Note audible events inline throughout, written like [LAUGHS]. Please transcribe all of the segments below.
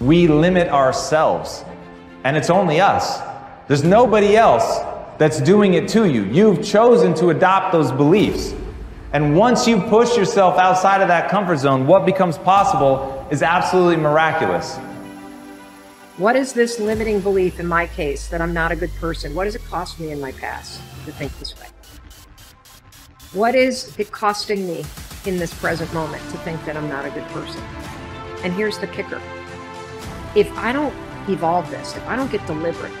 we limit ourselves. And it's only us. There's nobody else that's doing it to you. You've chosen to adopt those beliefs. And once you push yourself outside of that comfort zone, what becomes possible is absolutely miraculous. What is this limiting belief in my case that I'm not a good person? What does it cost me in my past to think this way? What is it costing me in this present moment to think that I'm not a good person? And here's the kicker if I don't evolve this, if I don't get deliberate,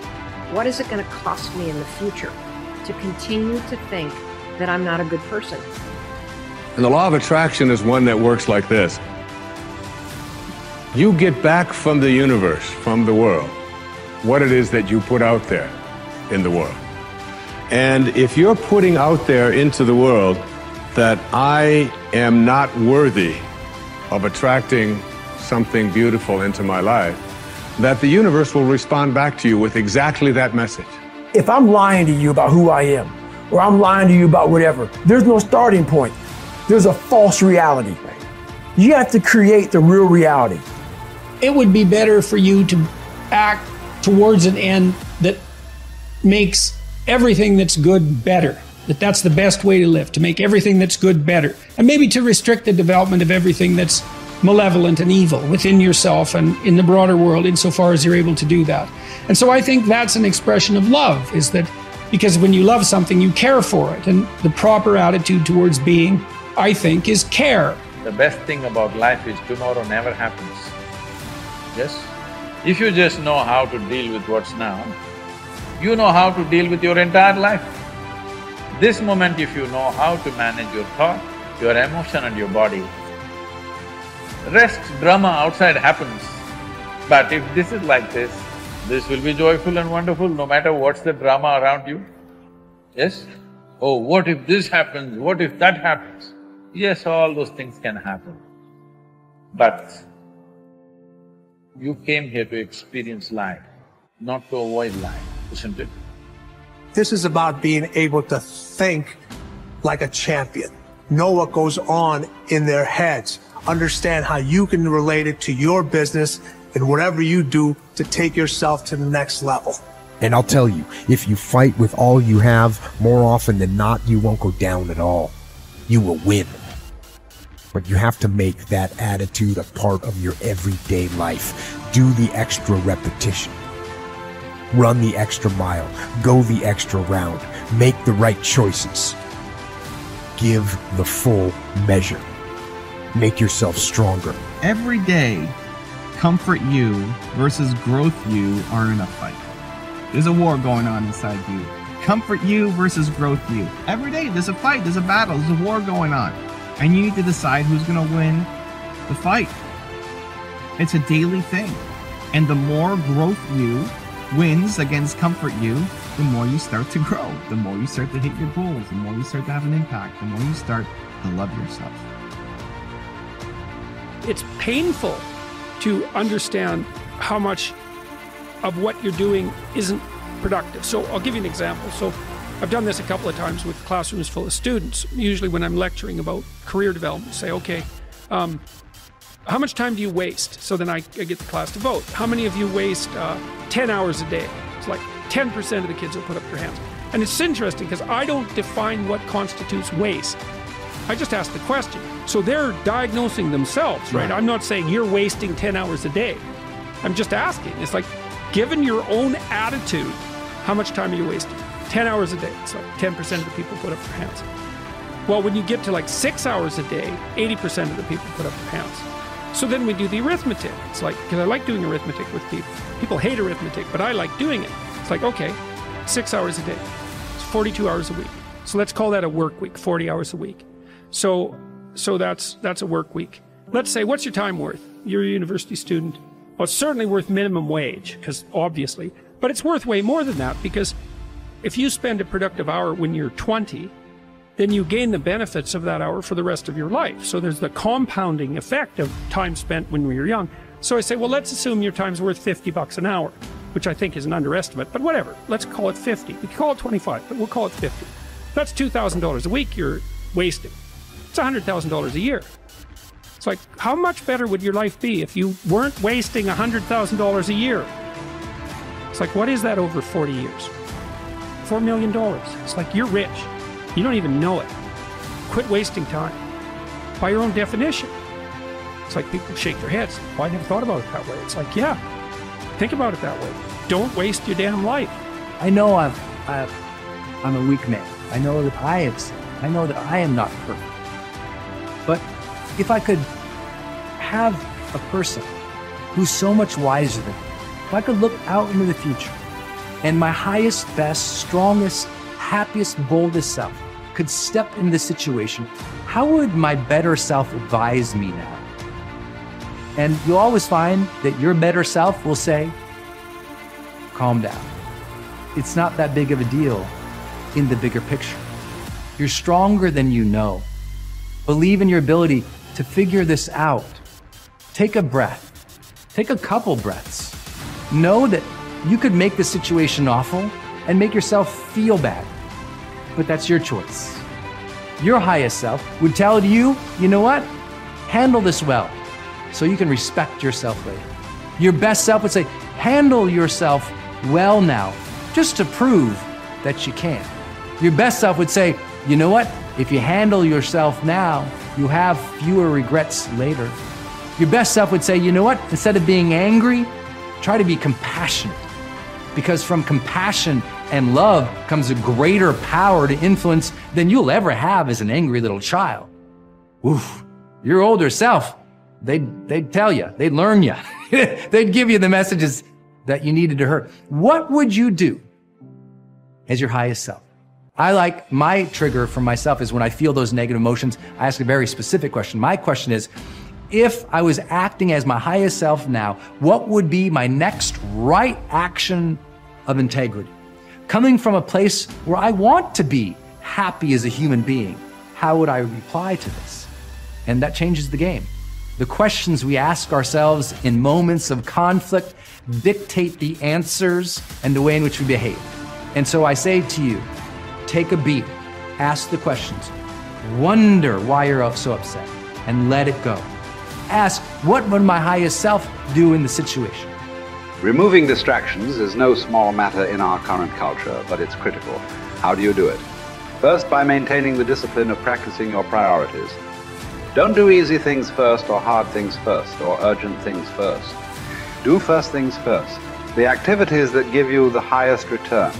what is it going to cost me in the future to continue to think that I'm not a good person? And the law of attraction is one that works like this you get back from the universe, from the world, what it is that you put out there in the world. And if you're putting out there into the world that I am not worthy of attracting something beautiful into my life, that the universe will respond back to you with exactly that message. If I'm lying to you about who I am, or I'm lying to you about whatever, there's no starting point. There's a false reality. You have to create the real reality. It would be better for you to act towards an end that makes everything that's good better. That that's the best way to live, to make everything that's good better. And maybe to restrict the development of everything that's malevolent and evil within yourself and in the broader world insofar as you're able to do that. And so I think that's an expression of love is that because when you love something you care for it and the proper attitude towards being I think is care. The best thing about life is tomorrow never happens. Yes? If you just know how to deal with what's now, you know how to deal with your entire life. This moment if you know how to manage your thought, your emotion and your body, rest drama outside happens. But if this is like this, this will be joyful and wonderful no matter what's the drama around you. Yes? Oh, what if this happens, what if that happens? Yes, all those things can happen. But you came here to experience life, not to avoid life, isn't it? This is about being able to think like a champion, know what goes on in their heads, understand how you can relate it to your business and whatever you do to take yourself to the next level. And I'll tell you, if you fight with all you have, more often than not, you won't go down at all. You will win. But you have to make that attitude a part of your everyday life. Do the extra repetition. Run the extra mile. Go the extra round. Make the right choices. Give the full measure make yourself stronger. Every day, comfort you versus growth you are in a fight. There's a war going on inside you. Comfort you versus growth you. Every day, there's a fight, there's a battle, there's a war going on. And you need to decide who's going to win the fight. It's a daily thing. And the more growth you wins against comfort you, the more you start to grow, the more you start to hit your goals, the more you start to have an impact, the more you start to love yourself it's painful to understand how much of what you're doing isn't productive. So I'll give you an example. So I've done this a couple of times with classrooms full of students. Usually, when I'm lecturing about career development, say, okay, um, how much time do you waste? So then I, I, get the class to vote. How many of you waste uh, 10 hours a day? It's like 10% of the kids will put up their hands. And it's interesting because I don't define what constitutes waste. I just ask the question. So they're diagnosing themselves, right? right? I'm not saying you're wasting 10 hours a day. I'm just asking. It's like, given your own attitude, how much time are you wasting? 10 hours a day. It's like 10% of the people put up their hands. Well, when you get to like six hours a day, 80% of the people put up their hands. So then we do the arithmetic. It's like, because I like doing arithmetic with people. People hate arithmetic, but I like doing it. It's like, okay, six hours a day. It's 42 hours a week. So let's call that a work week, 40 hours a week. So so that's that's a work week. Let's say, what's your time worth? You're a university student. Well, it's certainly worth minimum wage, because obviously, but it's worth way more than that because if you spend a productive hour when you're 20, then you gain the benefits of that hour for the rest of your life. So there's the compounding effect of time spent when we were young. So I say, well, let's assume your time's worth 50 bucks an hour, which I think is an underestimate, but whatever. Let's call it 50. We can call it 25, but we'll call it 50. That's $2,000 a week you're wasting. It's $100,000 a year. It's like, how much better would your life be if you weren't wasting $100,000 a year? It's like, what is that over 40 years? $4 million. It's like, you're rich. You don't even know it. Quit wasting time. By your own definition. It's like people shake their heads. Well, I never thought about it that way. It's like, yeah, think about it that way. Don't waste your damn life. I know I'm, I, I'm a weak man. I know that I have sinned. I know that I am not perfect. But if I could have a person who's so much wiser than me, if I could look out into the future and my highest, best, strongest, happiest, boldest self could step into the situation, how would my better self advise me now? And you'll always find that your better self will say, calm down. It's not that big of a deal in the bigger picture. You're stronger than you know. Believe in your ability to figure this out. Take a breath. Take a couple breaths. Know that you could make the situation awful and make yourself feel bad. But that's your choice. Your highest self would tell you, you know what? Handle this well so you can respect yourself later. Your best self would say, handle yourself well now, just to prove that you can. Your best self would say, you know what? If you handle yourself now, you have fewer regrets later. Your best self would say, you know what? Instead of being angry, try to be compassionate. Because from compassion and love comes a greater power to influence than you'll ever have as an angry little child. Oof, your older self, they'd, they'd tell you, they'd learn you, [LAUGHS] they'd give you the messages that you needed to hear. What would you do as your highest self? I like my trigger for myself is when I feel those negative emotions, I ask a very specific question. My question is, if I was acting as my highest self now, what would be my next right action of integrity? Coming from a place where I want to be happy as a human being, how would I reply to this? And that changes the game. The questions we ask ourselves in moments of conflict dictate the answers and the way in which we behave. And so I say to you, take a beat, ask the questions, wonder why you're so upset, and let it go. Ask, what would my highest self do in the situation? Removing distractions is no small matter in our current culture, but it's critical. How do you do it? First, by maintaining the discipline of practicing your priorities. Don't do easy things first, or hard things first, or urgent things first. Do first things first. The activities that give you the highest return.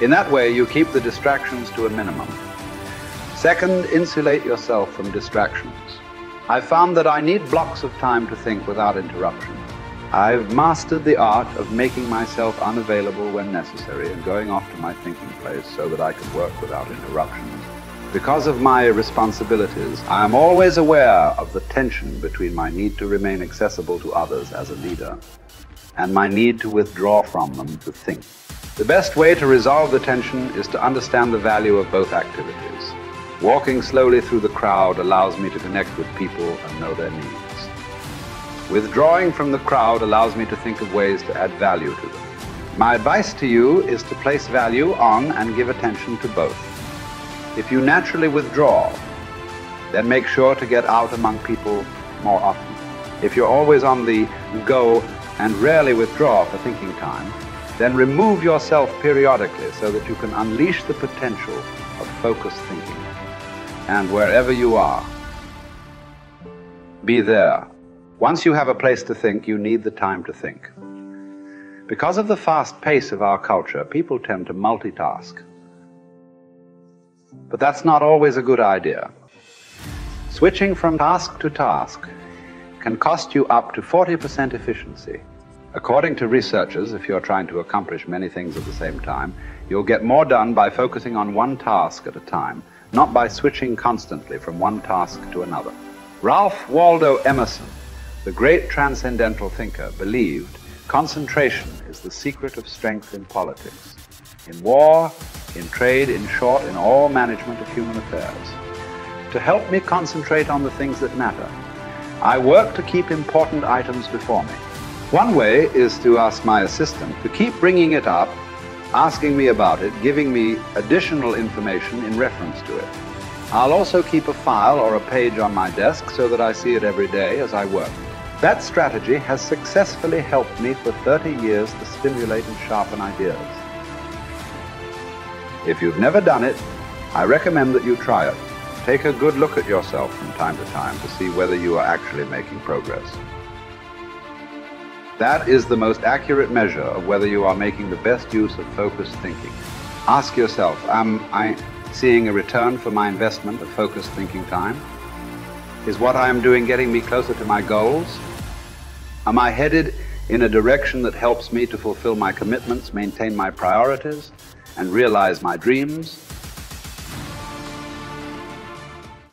In that way, you keep the distractions to a minimum. Second, insulate yourself from distractions. I've found that I need blocks of time to think without interruption. I've mastered the art of making myself unavailable when necessary and going off to my thinking place so that I can work without interruptions. Because of my responsibilities, I am always aware of the tension between my need to remain accessible to others as a leader and my need to withdraw from them to think. The best way to resolve the tension is to understand the value of both activities. Walking slowly through the crowd allows me to connect with people and know their needs. Withdrawing from the crowd allows me to think of ways to add value to them. My advice to you is to place value on and give attention to both. If you naturally withdraw, then make sure to get out among people more often. If you're always on the go and rarely withdraw for thinking time, then remove yourself periodically so that you can unleash the potential of focused thinking. And wherever you are, be there. Once you have a place to think, you need the time to think. Because of the fast pace of our culture, people tend to multitask. But that's not always a good idea. Switching from task to task can cost you up to 40% efficiency. According to researchers, if you're trying to accomplish many things at the same time, you'll get more done by focusing on one task at a time, not by switching constantly from one task to another. Ralph Waldo Emerson, the great transcendental thinker, believed concentration is the secret of strength in politics, in war, in trade, in short, in all management of human affairs. To help me concentrate on the things that matter, I work to keep important items before me. One way is to ask my assistant to keep bringing it up, asking me about it, giving me additional information in reference to it. I'll also keep a file or a page on my desk so that I see it every day as I work. That strategy has successfully helped me for 30 years to stimulate and sharpen ideas. If you've never done it, I recommend that you try it. Take a good look at yourself from time to time to see whether you are actually making progress. That is the most accurate measure of whether you are making the best use of focused thinking. Ask yourself, am I seeing a return for my investment of focused thinking time? Is what I am doing getting me closer to my goals? Am I headed in a direction that helps me to fulfill my commitments, maintain my priorities, and realize my dreams?